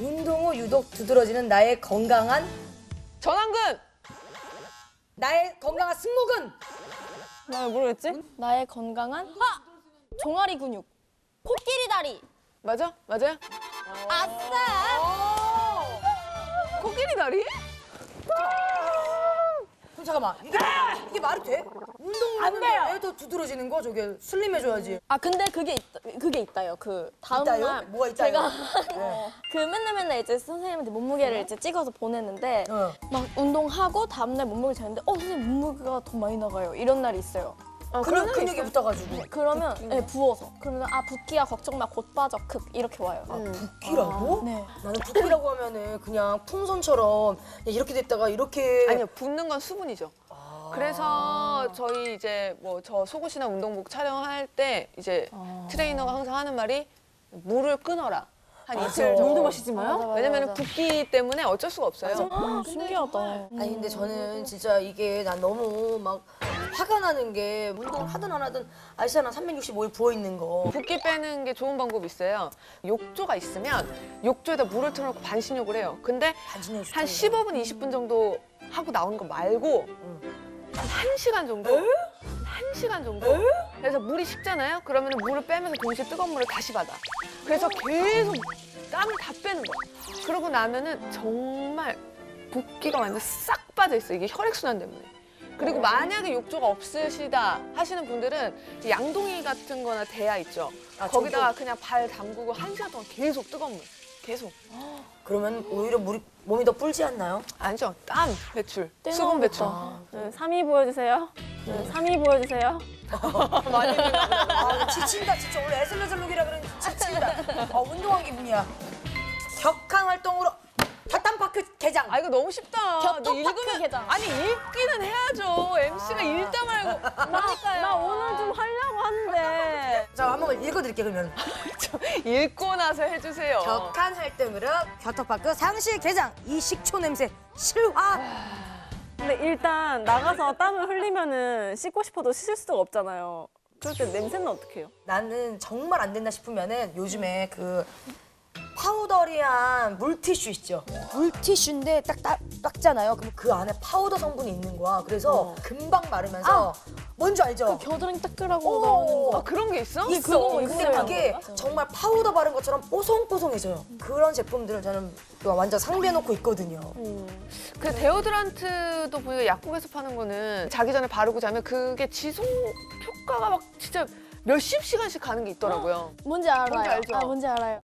운동 후 유독 두드러지는 나의 건강한 전완근. 나의 건강한 승모근. 나 모르겠지? 나의 건강한 아! 종아리 근육. 코끼리 다리. 맞아? 맞아요? 아싸! 코끼리 다리? 잠깐만 이게 이게 말이 돼? 운동 안 돼요. 애도 두드러지는 거 저게 슬림해줘야지. 아 근데 그게 있, 그게 있다요. 그 다음 있다요? 날 뭐가 있다요? 제가 네. 그 맨날 맨날 이제 선생님한테 몸무게를 이제 찍어서 보냈는데 어. 막 운동하고 다음 날 몸무게 재는데 어 선생님 몸무게가 더 많이 나가요. 이런 날이 있어요. 어, 근육 그런 근육이 붙어가지고 그러면 네, 부어서 그러면 아 붓기야 걱정 마 곧 빠져 급 이렇게 와요. 붓기라고? 네. 나는 붓기라고 하면은 그냥 풍선처럼 이렇게 됐다가 이렇게 아니요, 붓는 건 수분이죠. 그래서 저희 이제 뭐 저 속옷이나 운동복 촬영할 때 이제 트레이너가 항상 하는 말이 물을 끊어라. 한 이틀 정도. 물도 마시지 마요? 맞아, 맞아, 왜냐면 맞아. 붓기 때문에 어쩔 수가 없어요. 음, 신기하다. 아니 근데 저는 진짜 이게 난 너무 막 화가 나는 게 운동을 하든 안 하든 아시잖아 365일 부어 있는 거. 붓기 빼는 게 좋은 방법이 있어요. 욕조가 있으면 욕조에다 물을 틀어놓고 반신욕을 해요. 근데 반신욕 한 시키는 15분, 20분 정도 하고 나오는 거 말고 한 1시간 정도? 한 1시간 정도? 그래서 물이 식잖아요? 그러면 물을 빼면서 동시에 뜨거운 물을 다시 받아. 그래서 계속 땀을 다 빼는 거야. 그러고 나면은 정말 붓기가 완전 싹 빠져 있어. 이게 혈액순환 때문에. 그리고 만약에 욕조가 없으시다 하시는 분들은 양동이 같은 거나 대야 있죠. 아, 거기다가 그냥 발 담그고 한 시간 동안 계속 뜨거운 물. 계속. 그러면 오히려 물이 몸이 더 불지 않나요? 아니죠. 땀 배출. 수분 배출. 네, 3위 보여주세요. 네, 3위 보여주세요. 많이 아 지친다 진짜 오늘 에슬레슬룩이라 그러니 지친다. 아 운동한 기분이야. 격한 활동으로 개장. 아 이거 너무 쉽다. 격투 너 파크 개장. 아니 읽기는 해야죠. MC가 읽다 말고. 그러니까요. 나 오늘 좀 하려고 하는데. 자 한번 읽어드릴게요 그러면. 읽고 나서 해주세요. 격한 활동으로 격터파크 상시 개장. 이 식초 냄새 실화. 근데 일단 나가서 땀을 흘리면은 씻고 싶어도 씻을 수가 없잖아요. 그럴 때 냄새는 어떻게 해요? 나는 정말 안 된다 싶으면은 요즘에 그 powdery한 물티슈 있죠. 물티슈인데 딱 딱, 닦잖아요. 그럼 그 안에 파우더 성분이 있는 거야. 그래서 금방 마르면서 뭔지 알죠? 겨드랑이 닦으라고 오. 나오는 거. 아 그런 게 있어? 있어. 그거 근데 있어요. 그게 정말 파우더 바른 것처럼 뽀송뽀송해져요. 그런 제품들을 저는 완전 상비해 놓고 있거든요. 그 데오드란트도 보니까 약국에서 파는 거는 자기 전에 바르고 자면 그게 지속 효과가 막 진짜 몇십 시간씩 가는 게 있더라고요. 뭔지 알아요. 뭔지 알죠? 아 뭔지 알아요.